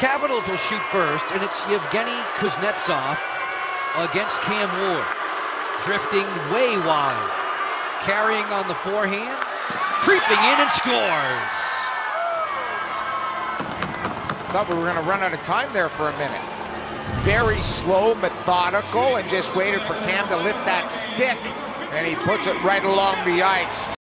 Capitals will shoot first, and it's Yevgeny Kuznetsov against Cam Ward. Drifting way wide. Carrying on the forehand. Creeping in and scores. Thought we were going to run out of time there for a minute. Very slow, methodical, and just waited for Cam to lift that stick, and he puts it right along the ice.